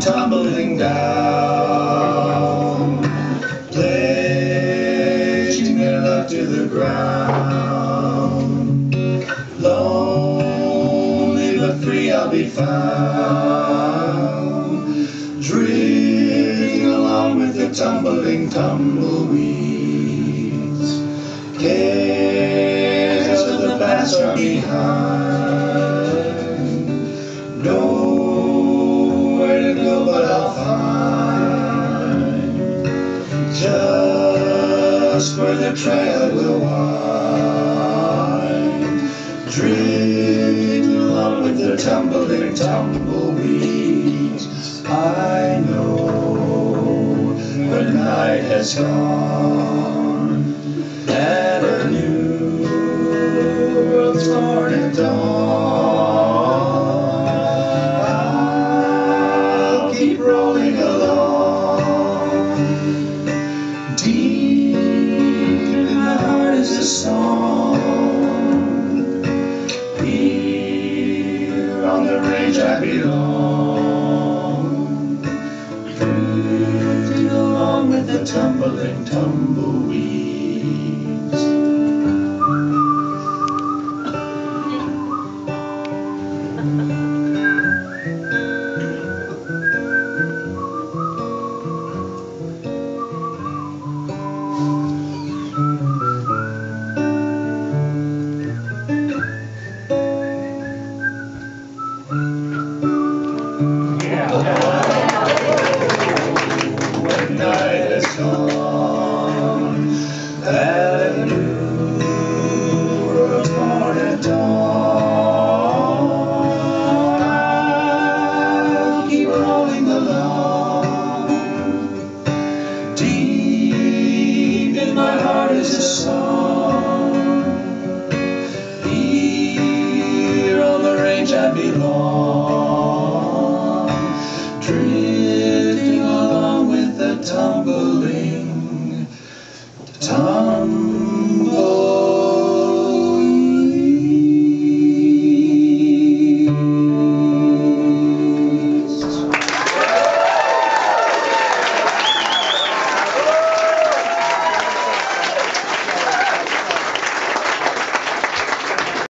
tumbling down, pledging their love to the ground. Lonely but free, I'll be found, drifting along with the tumbling tumbleweeds. Cares of the past are behind. Where the trail will wind. Dream along with the tumbling tumbleweeds. I know when night has gone and Tumbling tumbleweed.